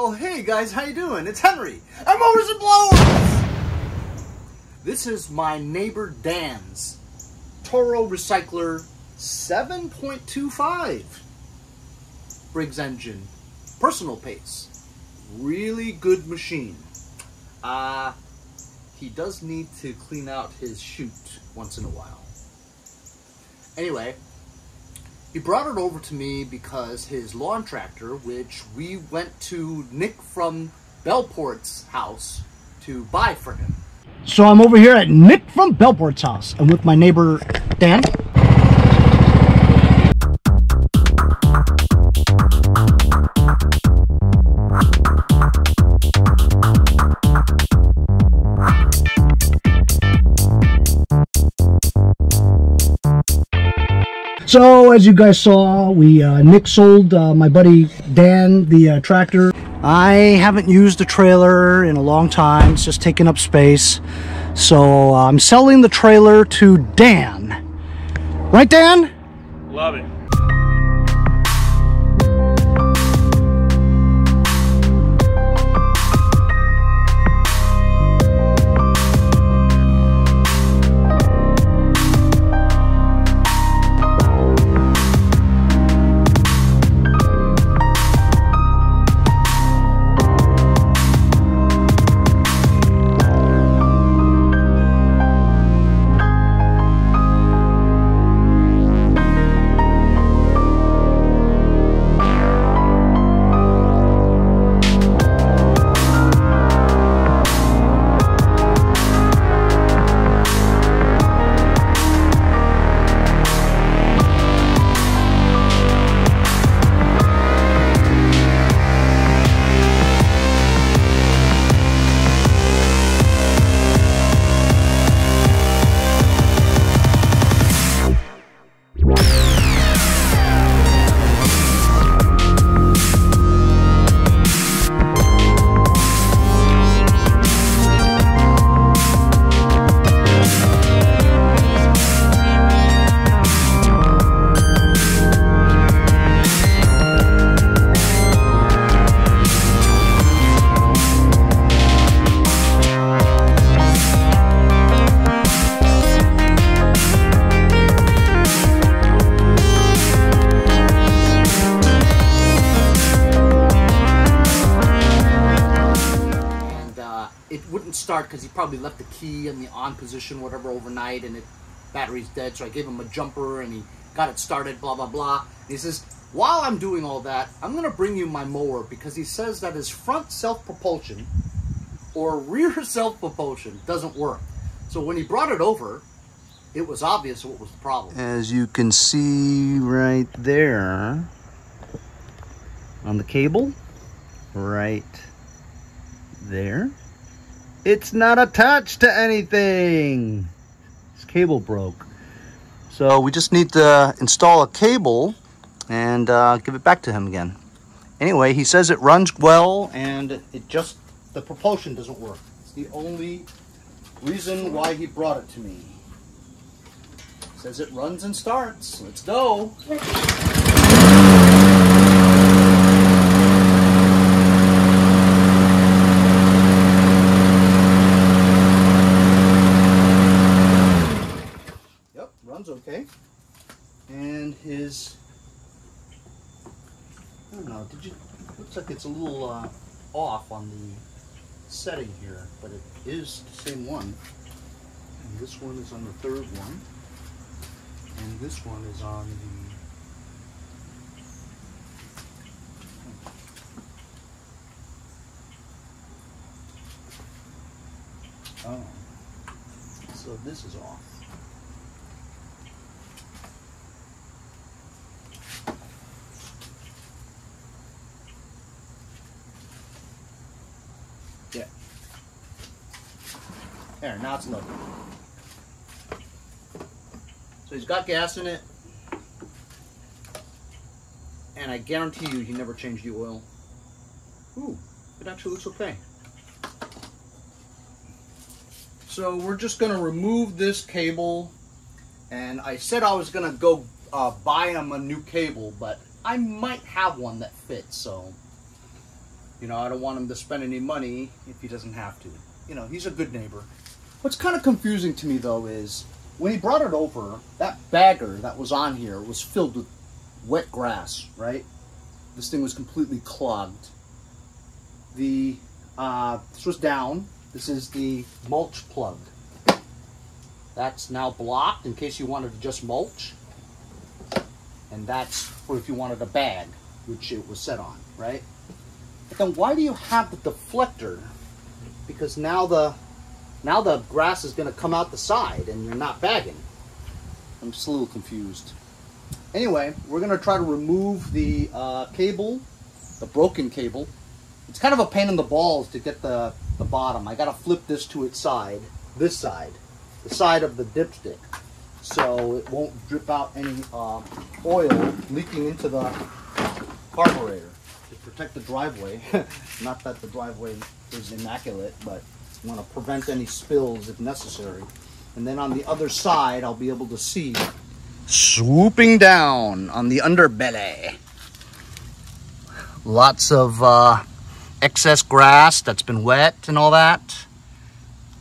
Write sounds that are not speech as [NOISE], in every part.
Oh, hey guys, how you doing? It's Henry. I'm over the blowers. This is my neighbor Dan's Toro Recycler 7.25 Briggs engine, personal pace. Really good machine. Uh, he does need to clean out his chute once in a while. Anyway, he brought it over to me because his lawn tractor, which we went to Nick from Bellport's house to buy for him. So I'm over here at Nick from Bellport's house. I'm with my neighbor, Dan. So as you guys saw, we uh, Nick sold uh, my buddy Dan the uh, tractor. I haven't used the trailer in a long time. It's just taking up space. So uh, I'm selling the trailer to Dan. Right, Dan? Love it. Left the key in the on position, whatever, overnight, and it battery's dead. So I gave him a jumper, and he got it started. Blah blah blah. And he says, while I'm doing all that, I'm gonna bring you my mower because he says that his front self propulsion or rear [LAUGHS] self propulsion doesn't work. So when he brought it over, it was obvious what was the problem. As you can see right there on the cable, right there, it's not attached to anything. This cable broke. So we just need to install a cable and uh, give it back to him again. Anyway, he says it runs well and It just the propulsion doesn't work. It's the only reason why he brought it to me. Says it runs and starts. Let's go. Yep, runs okay. And his I don't know, did you looks like it's a little uh, off on the setting here, but it is the same one. And this one is on the third one. And this one is on the Oh. So this is off. Yeah. There, now it's loaded. So he's got gas in it. And I guarantee you he never changed the oil. Ooh, it actually looks okay. So we're just gonna remove this cable. And I said I was gonna go uh, buy him a new cable, but I might have one that fits, so You know, I don't want him to spend any money if he doesn't have to. You know, he's a good neighbor. What's kind of confusing to me though is when he brought it over, that bagger that was on here was filled with wet grass, right? This thing was completely clogged. The uh, this was down. This is the mulch plug. That's now blocked in case you wanted to just mulch. And that's for if you wanted a bag, which it was set on, right? But then why do you have the deflector? Because now the now the grass is going to come out the side and you're not bagging. I'm just a little confused. Anyway, we're going to try to remove the uh, cable, the broken cable. It's kind of a pain in the balls to get the, the bottom. I got to flip this to its side, this side, the side of the dipstick, so it won't drip out any uh, oil leaking into the carburetor to protect the driveway. [LAUGHS] Not that the driveway is immaculate, but want to prevent any spills if necessary. And then on the other side, I'll be able to see swooping down on the underbelly. Lots of uh, excess grass that's been wet and all that.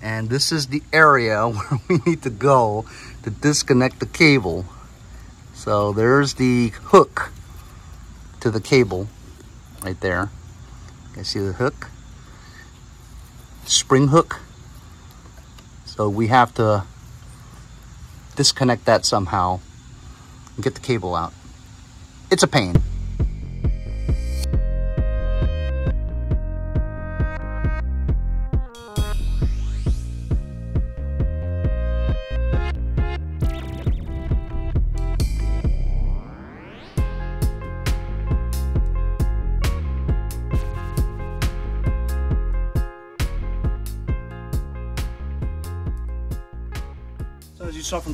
And this is the area [LAUGHS] where we need to go to disconnect the cable. So there's the hook to the cable right there. You see the hook? Spring hook. So we have to disconnect that somehow and get the cable out. It's a pain.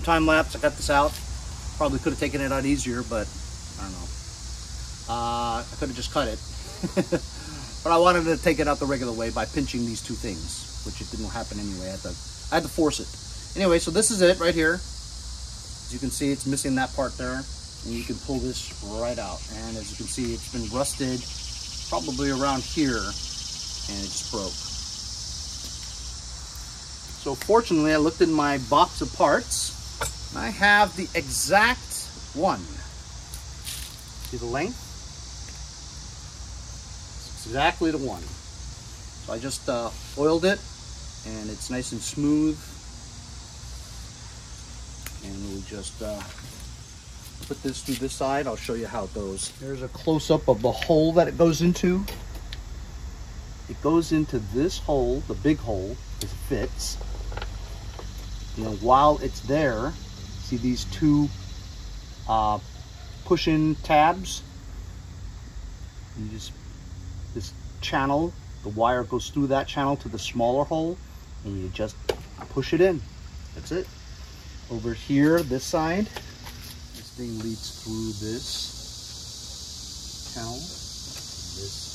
Time lapse, I got this out. Probably could have taken it out easier, but I don't know. Uh, I could have just cut it. [LAUGHS] but I wanted to take it out the regular way by pinching these two things, which it didn't happen anyway. I had to, I had to force it. Anyway, so this is it right here. As you can see, it's missing that part there. And you can pull this right out. And as you can see, it's been rusted probably around here. And it just broke. So fortunately, I looked in my box of parts. And I have the exact one. See the length? It's exactly the one. So I just uh, oiled it, and it's nice and smooth. And we'll just uh, put this to this side. I'll show you how it goes. There's a close-up of the hole that it goes into. It goes into this hole, the big hole, it fits. You know, while it's there, see these two uh, push-in tabs? You just, this channel, the wire goes through that channel to the smaller hole, and you just push it in. That's it. Over here, this side, this thing leads through this channel, this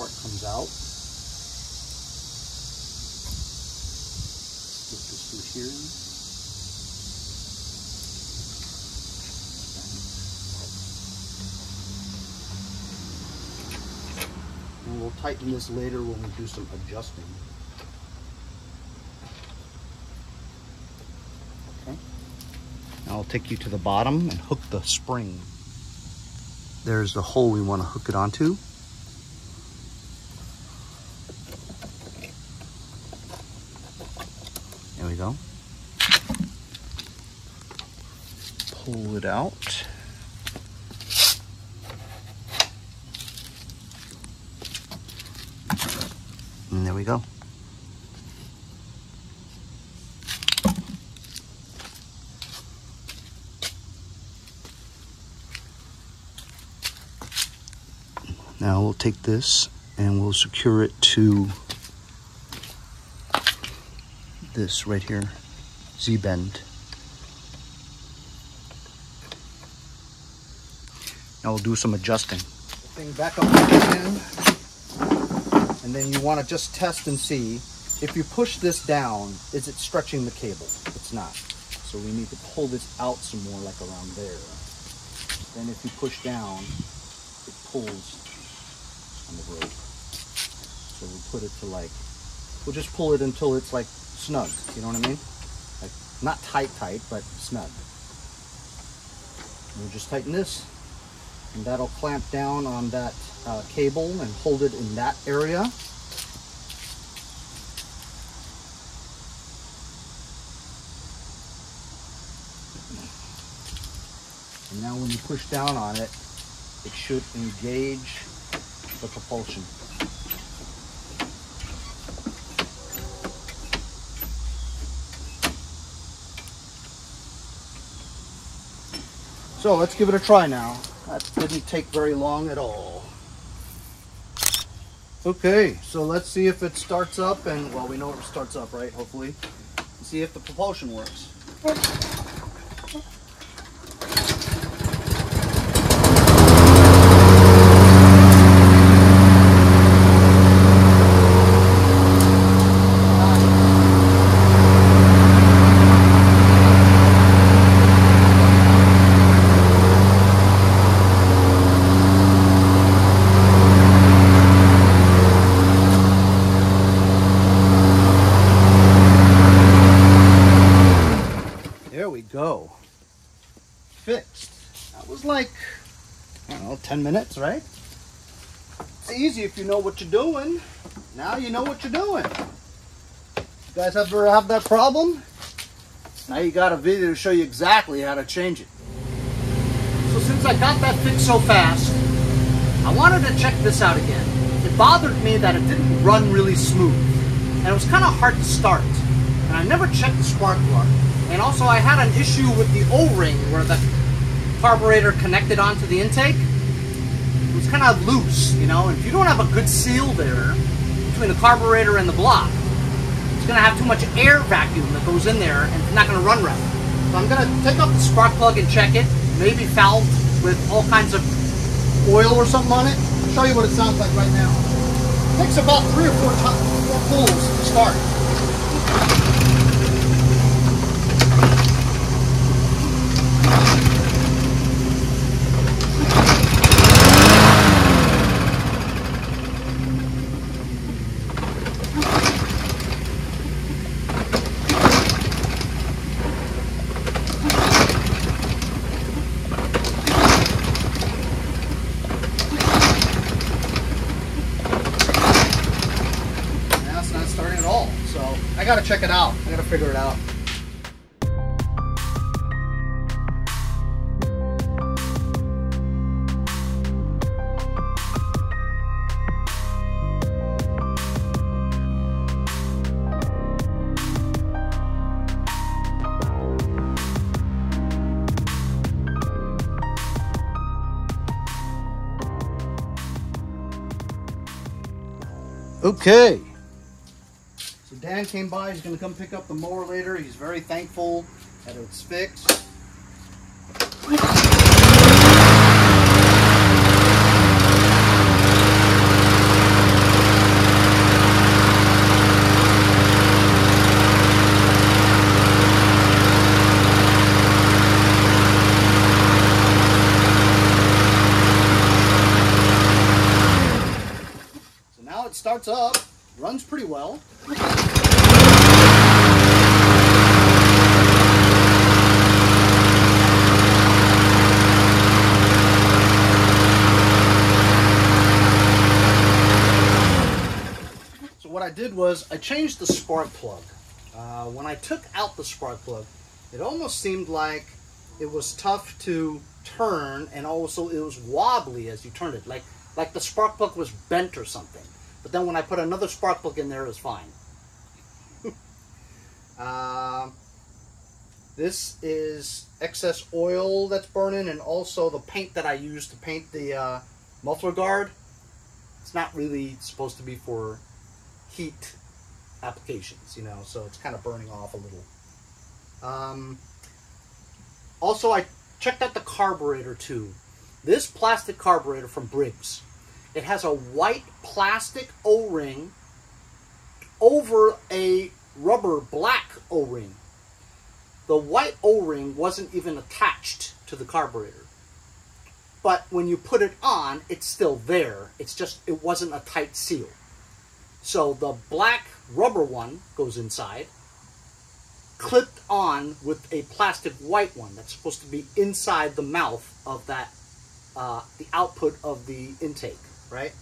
part comes out. Slip this through here. And we'll tighten this later when we do some adjusting. Okay. I'll take you to the bottom and hook the spring. There's the hole we want to hook it onto. There we go. Pull it out. And there we go. Now we'll take this and we'll secure it to this right here, Z-bend. Now we'll do some adjusting. Thing back up again. And then you want to just test and see if you push this down, is it stretching the cable? It's not. So we need to pull this out some more like around there. Then if you push down, it pulls on the rope. So we put it to like, we'll just pull it until it's like snug. You know what I mean? Like not tight, tight, but snug. We'll just tighten this and that'll clamp down on that uh, cable and hold it in that area. And now when you push down on it, it should engage the propulsion. So let's give it a try now. That didn't take very long at all. Okay, so let's see if it starts up and, well, we know it starts up, right? Hopefully. See if the propulsion works. There we go. Fixed. That was like, I don't know, 10 minutes, right? It's easy if you know what you're doing. Now you know what you're doing. You guys ever have that problem? Now you got a video to show you exactly how to change it. So since I got that fixed so fast, I wanted to check this out again. It bothered me that it didn't run really smooth. And it was kind of hard to start. And I never checked the spark plug. And also I had an issue with the O-ring where the carburetor connected onto the intake. It was kind of loose, you know, and if you don't have a good seal there between the carburetor and the block, it's going to have too much air vacuum that goes in there and it's not going to run right. So I'm going to take off the spark plug and check it, maybe valved with all kinds of oil or something on it. I'll show you what it sounds like right now. It takes about three or four, four pulls to start. Now it's not starting at all. So I gotta check it out. I gotta figure it out. Okay. Dan came by. He's going to come pick up the mower later. He's very thankful that it's fixed. So now it starts up, runs pretty well. So what I changed the spark plug. Uh, when I took out the spark plug, it almost seemed like it was tough to turn and also it was wobbly as you turned it, like like the spark plug was bent or something. But then when I put another spark plug in there, it was fine. Um [LAUGHS] this is excess oil that's burning and also the paint that I used to paint the uh, muffler guard. It's not really supposed to be for heat applications, you know, so it's kind of burning off a little. Um, also, I checked out the carburetor too. This plastic carburetor from Briggs It has a white plastic O-ring over a rubber black O-ring. The white O-ring wasn't even attached to the carburetor. But when you put it on, it's still there. It's just, it wasn't a tight seal. So the black rubber one goes inside, clipped on with a plastic white one that's supposed to be inside the mouth of that, uh, the output of the intake, right?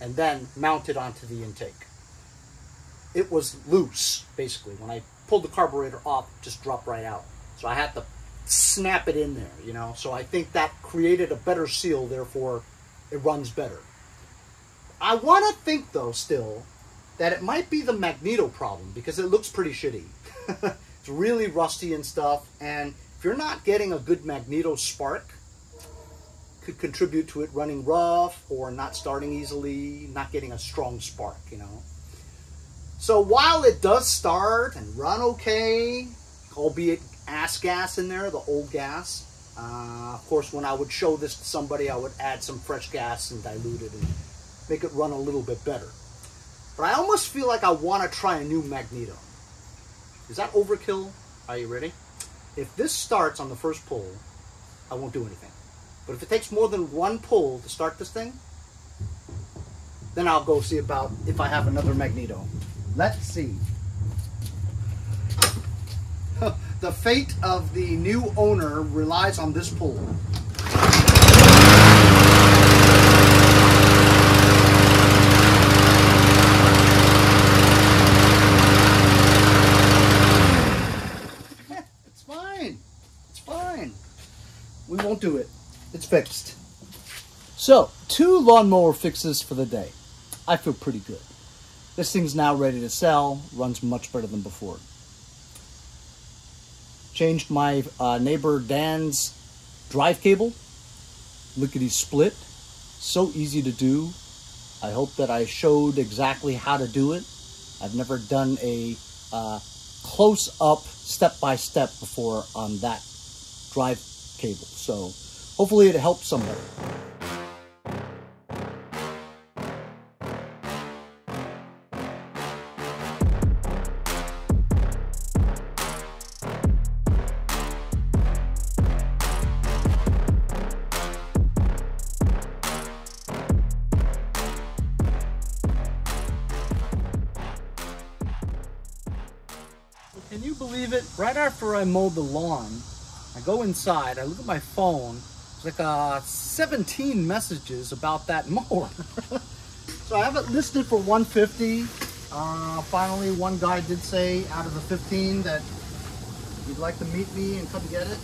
And then mounted onto the intake. It was loose, basically. When I pulled the carburetor off, just dropped right out. So I had to snap it in there, you know. So I think that created a better seal, therefore it runs better. I want to think, though, still, that it might be the magneto problem because it looks pretty shitty. [LAUGHS] it's really rusty and stuff, and if you're not getting a good magneto spark, could contribute to it running rough or not starting easily, not getting a strong spark, you know. So while it does start and run okay, albeit ass gas in there, the old gas, uh, of course, when I would show this to somebody, I would add some fresh gas and dilute it and make it run a little bit better. But I almost feel like I want to try a new magneto. Is that overkill? Are you ready? If this starts on the first pull, I won't do anything. But if it takes more than one pull to start this thing, then I'll go see about if I have another magneto. Let's see. [LAUGHS] the fate of the new owner relies on this pull. it's fine. It's fine. We won't do it. It's fixed. So, two lawnmower fixes for the day. I feel pretty good. This thing's now ready to sell, runs much better than before. Changed my uh, neighbor Dan's drive cable, lickety split. So easy to do. I hope that I showed exactly how to do it. I've never done a uh, close up, step by step before on that drive cable. So hopefully it helps somebody. Can you believe it? Right after I mowed the lawn, I go inside, I look at my phone, it's like uh, 17 messages about that [LAUGHS] mower. so I have it listed for 150. Uh, finally, one guy did say out of the 15 that he'd like to meet me and come get it.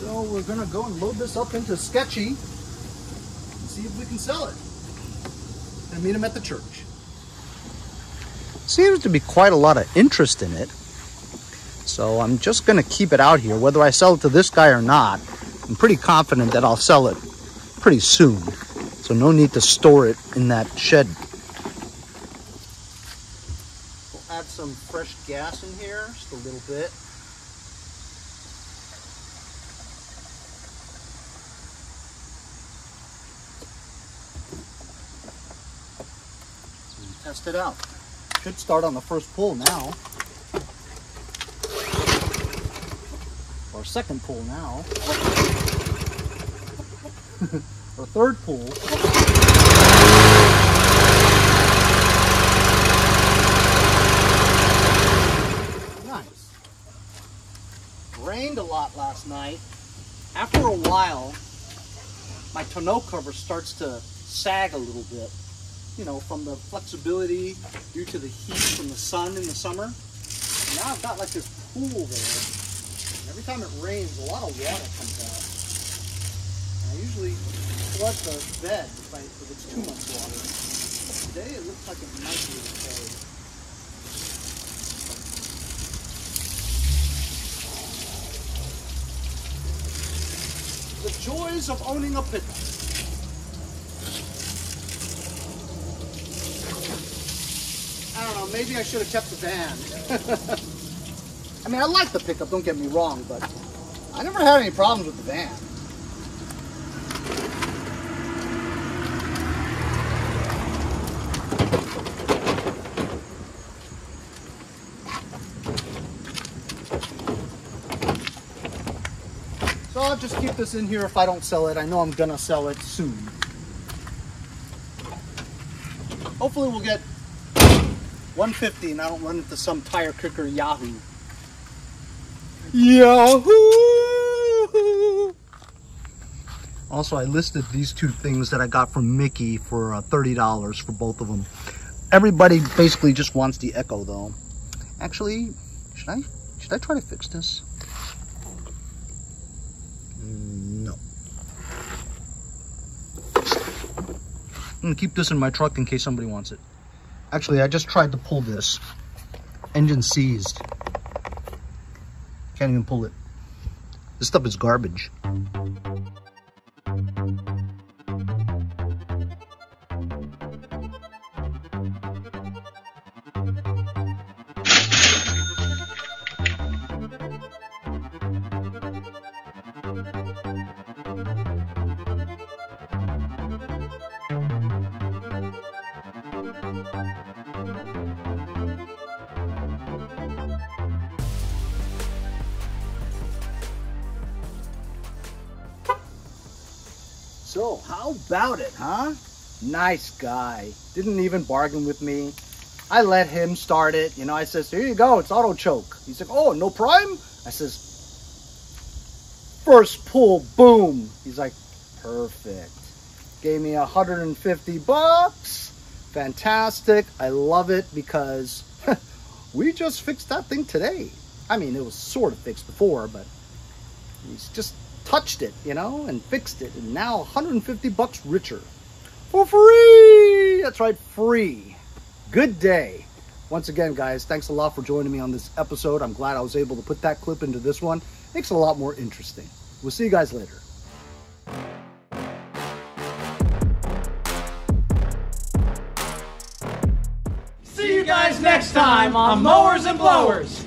So we're gonna go and load this up into Sketchy and see if we can sell it. And meet him at the church. Seems to be quite a lot of interest in it. So I'm just gonna keep it out here, whether I sell it to this guy or not. I'm pretty confident that I'll sell it pretty soon. So no need to store it in that shed. We'll add some fresh gas in here, just a little bit. Test it out. Should start on the first pull now. Or second pull now. [LAUGHS] or third pull. Nice. Rained a lot last night. After a while, my tonneau cover starts to sag a little bit. You know, from the flexibility due to the heat from the sun in the summer. And now I've got like this pool there. And every time it rains, a lot of water comes out. And I usually flood the bed if, I, if it's too much water. But today it looks like it might be okay. The joys of owning a pickup. Maybe I should have kept the van. [LAUGHS] I mean, I like the pickup, don't get me wrong, but I never had any problems with the van. So I'll just keep this in here if I don't sell it. I know I'm gonna sell it soon. Hopefully we'll get 150 and I don't run into some tire kicker Yahoo. Yahoo! Also, I listed these two things that I got from Mickey for uh, $30 for both of them. Everybody basically just wants the Echo though. Actually, should I should I try to fix this? Mm, No. I'm gonna keep this in my truck in case somebody wants it. Actually, I just tried to pull this. Engine seized. Can't even pull it. This stuff is garbage. Huh? Nice guy. Didn't even bargain with me. I let him start it. You know, I says, here you go, it's auto choke. He's like, oh, no prime? I says, first pull, boom. He's like, perfect. Gave me 150 bucks. Fantastic. I love it because [LAUGHS] we just fixed that thing today. I mean, it was sort of fixed before, but he's just touched it, you know, and fixed it. And now 150 bucks richer. For free! That's right, free. Good day. Once again, guys, thanks a lot for joining me on this episode. I'm glad I was able to put that clip into this one. Makes it a lot more interesting. We'll see you guys later. See you guys next time on Mowers and Blowers.